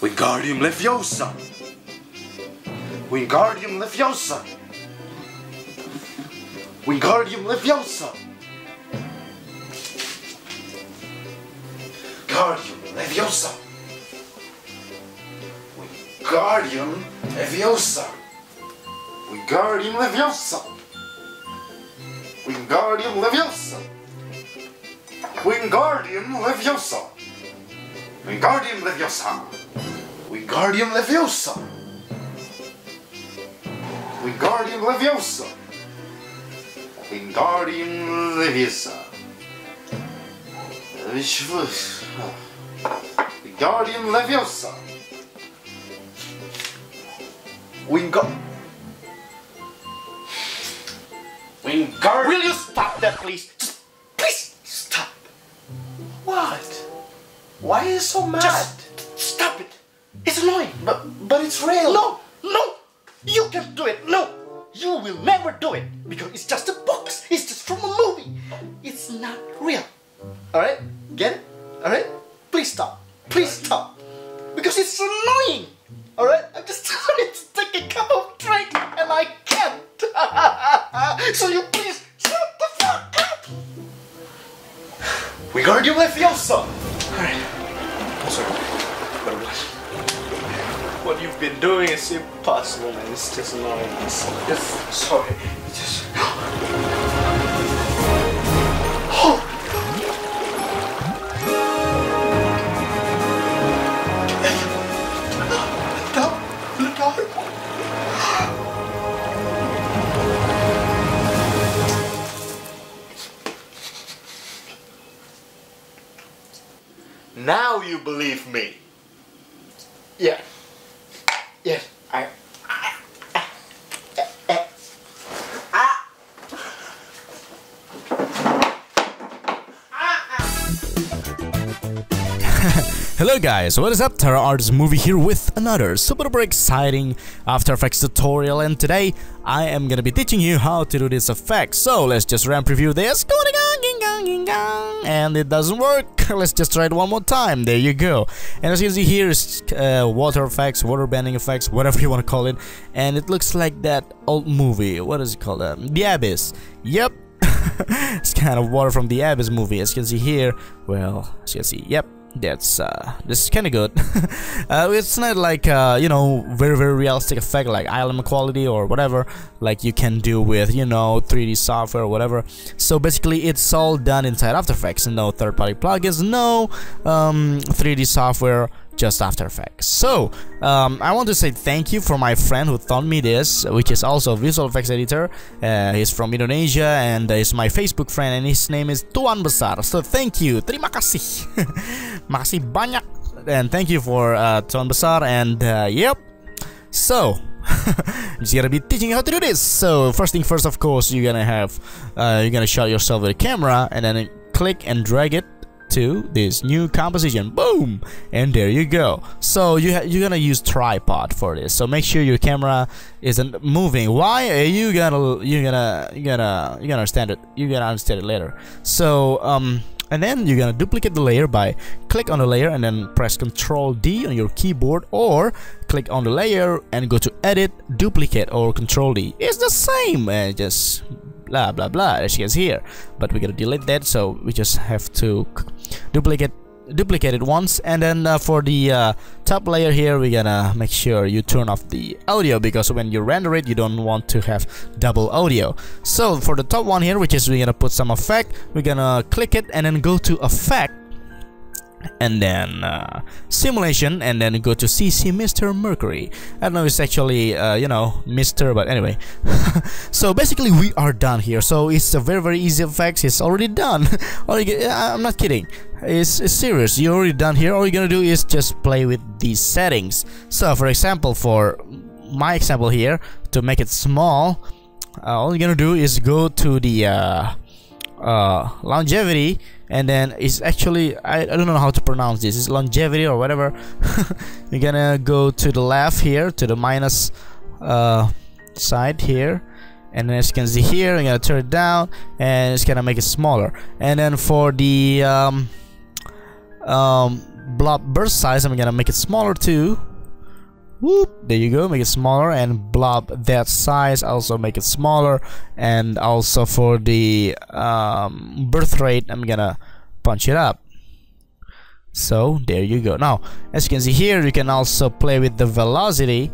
Wingardium Leviosa! Wingardium Leviosa! Wingardium Leviosa! Wingardium Leviosa! Wingardium Leviosa! Wingardium Leviosa! Wingardium Leviosa! Wingardium Leviosa! Wingardium Leviosa! Wingardium Leviosa! Wingardium Leviosa! Wingardium Leviosa! Wingardium Leviosa! Wingar... Wingardium... Will you stop that, please Why are you so mad? Just stop it. It's annoying. But, but it's real! No, no, you can't do it. No, you will never do it because it's just a box. It's just from a movie. It's not real. All right, get it? All right, please stop. Please stop because it's annoying. All right, I'm just trying to take a cup of drink and I can't. so you please shut the fuck up. Wingardium Leviosa! Alright. Sorry. But what? You've been doing is impossible, man. It's just annoying. It's just sorry. It's just. Believe me! Yeah. Yes, I. Hello guys, what is up? Tara Arts Movie here with another super duper exciting After Effects tutorial and today I am gonna be teaching you how to do this effect. So let's just RAM preview this and it doesn't work. Let's just try it one more time. There you go. And as you can see here is uh, water effects, water bending effects, whatever you want to call it. And it looks like that old movie. What is it called? Um, the Abyss. Yep. it's kind of water from the Abyss movie as you can see here. Well, as you can see, yep that's uh this is kind of good. Uh, it's not like uh you know very very realistic effect like island quality or whatever like you can do with you know 3d software or whatever. So basically it's all done inside after effects. No third-party plugins no um 3d software just After Effects. So, um, I want to say thank you for my friend who taught me this, which is also a visual effects editor. Uh, he's from Indonesia and he's my Facebook friend and his name is Tuan Besar. So, thank you. Terima kasih. Makasih banyak. And thank you for uh, Tuan Besar and uh, yep. So, I'm just gonna be teaching you how to do this. So, first thing first, of course, you're gonna have, uh, you're gonna shot yourself with a camera and then click and drag it to this new composition. Boom! And there you go. So you you're gonna use tripod for this. So make sure your camera isn't moving. Why are you gonna you're gonna you're gonna you're gonna understand it you're gonna understand it later. So um and then you're gonna duplicate the layer by click on the layer and then press ctrl D on your keyboard or click on the layer and go to edit duplicate or control D. It's the same and just blah blah blah as you can see here. But we're gonna delete that so we just have to duplicate duplicate it once. And then uh, for the uh, top layer here we're gonna make sure you turn off the audio because when you render it you don't want to have double audio. So for the top one here which is we're gonna put some effect we're gonna click it and then go to effect and then uh, simulation and then go to CC Mr. Mercury. I don't know it's actually uh, you know Mr. but anyway. So basically we are done here. So it's a very very easy effects. It's already done. I'm not kidding. It's, it's serious. You're already done here. All you're gonna do is just play with these settings. So for example for my example here to make it small uh, all you're gonna do is go to the uh, uh, longevity and then it's actually I, I don't know how to pronounce this. It's longevity or whatever. You're gonna go to the left here to the minus uh, side here. And then as you can see here I'm gonna turn it down and it's gonna make it smaller. And then for the um, um, blob birth size I'm gonna make it smaller too Whoop, there you go. Make it smaller and blob death size. Also make it smaller. And also for the um, birth rate I'm gonna punch it up. So there you go. Now as you can see here you can also play with the velocity.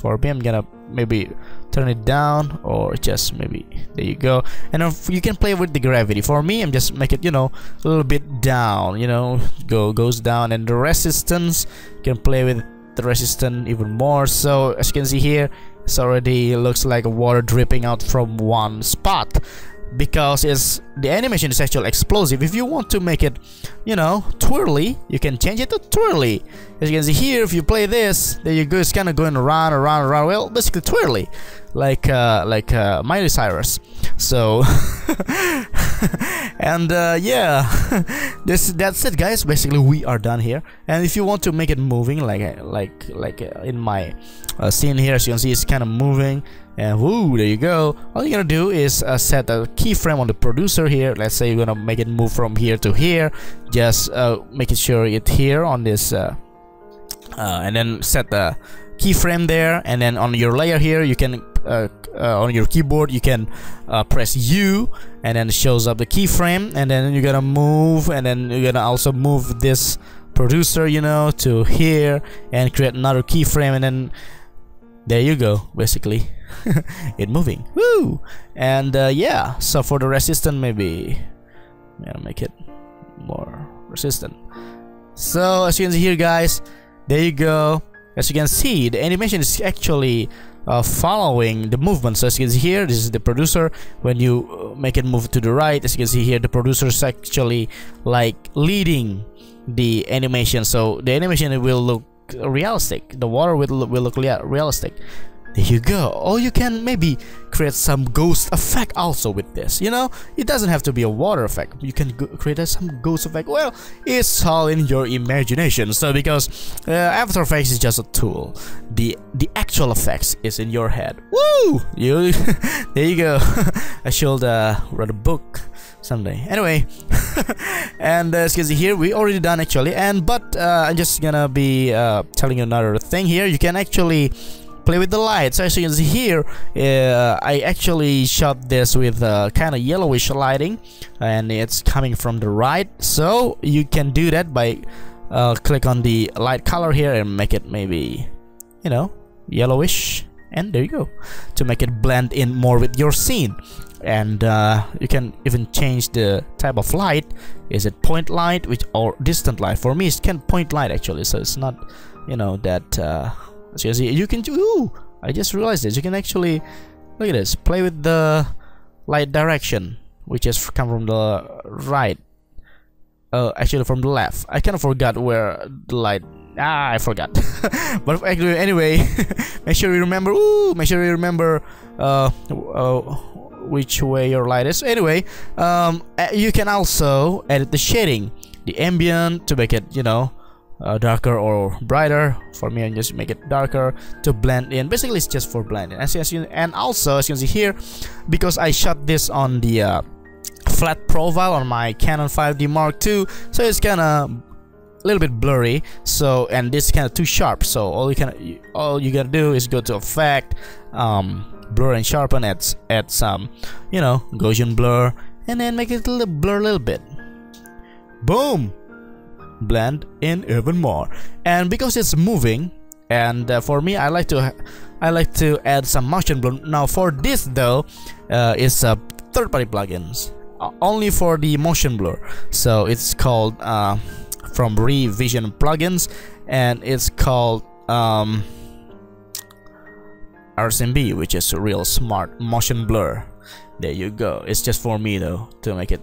For me I'm gonna maybe turn it down or just maybe there you go. And you can play with the gravity. For me I'm just make it you know a little bit down you know go goes down. And the resistance you can play with the resistance even more. So as you can see here it's already looks like water dripping out from one spot. Because it's the animation is actually explosive. If you want to make it you know twirly you can change it to twirly. As you can see here if you play this there you go it's kind of going around around around. Well basically twirly like uh, like uh, Miley Cyrus. So and uh, yeah this that's it guys. Basically we are done here. And if you want to make it moving like like like uh, in my uh, scene here as you can see it's kind of moving. And woo there you go. All you're gonna do is uh, set a keyframe on the producer here. Let's say you're gonna make it move from here to here. Just uh, making sure it here on this uh, uh, and then set the keyframe there. And then on your layer here you can uh, uh, on your keyboard you can uh, press U and then it shows up the keyframe. And then you're gonna move and then you're gonna also move this producer you know to here and create another keyframe. And then there you go basically. It moving. Woo! And uh, yeah so for the resistant maybe I'm make it more resistant. So as you can see here guys there you go. As you can see the animation is actually uh, following the movement. So as you can see here this is the producer. When you uh, make it move to the right as you can see here the producer is actually like leading the animation. So the animation will look realistic the water will look, will look realistic there you go. Or you can maybe create some ghost effect also with this. You know, it doesn't have to be a water effect. You can create some ghost effect. Well, it's all in your imagination. So because uh, After Effects is just a tool, the the actual effects is in your head. Woo! You there you go. I should uh, read a book someday. Anyway, and uh, as you can see here, we already done actually. And but uh, I'm just gonna be uh, telling you another thing here. You can actually play with the light so as you can see here uh, I actually shot this with uh, kind of yellowish lighting and it's coming from the right so you can do that by uh, click on the light color here and make it maybe you know yellowish and there you go to make it blend in more with your scene and uh, you can even change the type of light is it point light which or distant light for me it's can point light actually so it's not you know that uh, you can see, you can do. Ooh, I just realized this. You can actually look at this. Play with the light direction, which is come from the right. Uh, actually from the left. I kind of forgot where the light. Ah, I forgot. but anyway, make sure you remember. Ooh, make sure you remember. Uh, uh, which way your light is. Anyway, um, you can also edit the shading, the ambient to make it, you know, uh, darker or brighter for me I just make it darker to blend in basically it's just for blending as, as you and also as you can see here because I shot this on the uh, flat profile on my Canon 5D Mark II so it's kind of little bit blurry so and this is kind of too sharp so all you can all you gotta do is go to effect um, blur and sharpen add, add some you know Gaussian blur and then make it a little blur a little bit. Boom! Blend in even more. And because it's moving and uh, for me I like to I like to add some motion blur. Now for this though uh, it's a third-party plugins uh, only for the motion blur. So it's called uh, from RE:Vision plugins and it's called um, RSMB which is ReelSmart Motion Blur. There you go. It's just for me though to make it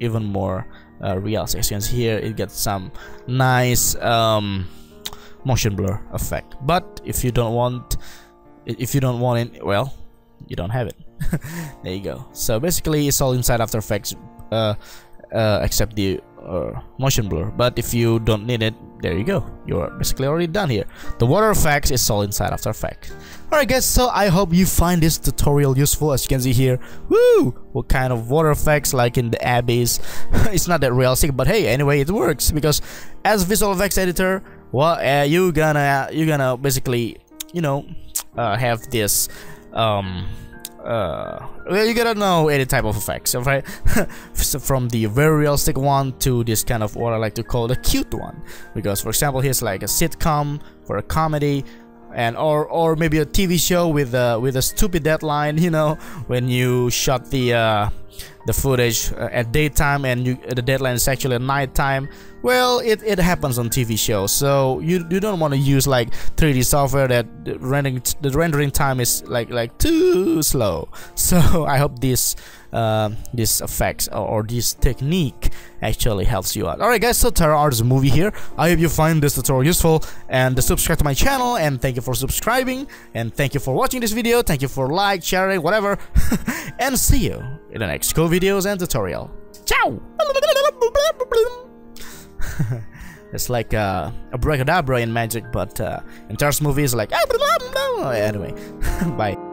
even more uh, real. Sections here it gets some nice um, motion blur effect. But if you don't want if you don't want it well you don't have it. There you go. So basically it's all inside after effects uh, uh, except the uh, motion blur. But if you don't need it there you go. You're basically already done here. The water effects is all inside after effects. Alright guys so i hope you find this tutorial useful. As you can see here woo! What kind of water effects like in the Abyss it's not that realistic but hey anyway it works. Because as visual effects editor well uh, you gonna you gonna basically you know uh, have this um uh, you gotta know any type of effects, right? so from the very realistic one to this kind of what I like to call the cute one, because for example, here's like a sitcom for a comedy, and or or maybe a TV show with a with a stupid deadline, you know, when you shot the uh, the footage uh, at daytime and you, the deadline is actually at nighttime. Well it, it happens on TV shows. So you, you don't want to use like 3D software that the rendering the rendering time is like like too slow. So I hope this uh, this effects or, or, this technique actually helps you out. Alright guys so Tara Arts movie here. I hope you find this tutorial useful and subscribe to my channel and thank you for subscribing and thank you for watching this video. Thank you for like sharing whatever. And see you in the next cool videos and tutorial ciao it's like uh, a abracadabra in magic, but uh, in Tara's movie, it's like anyway. Bye.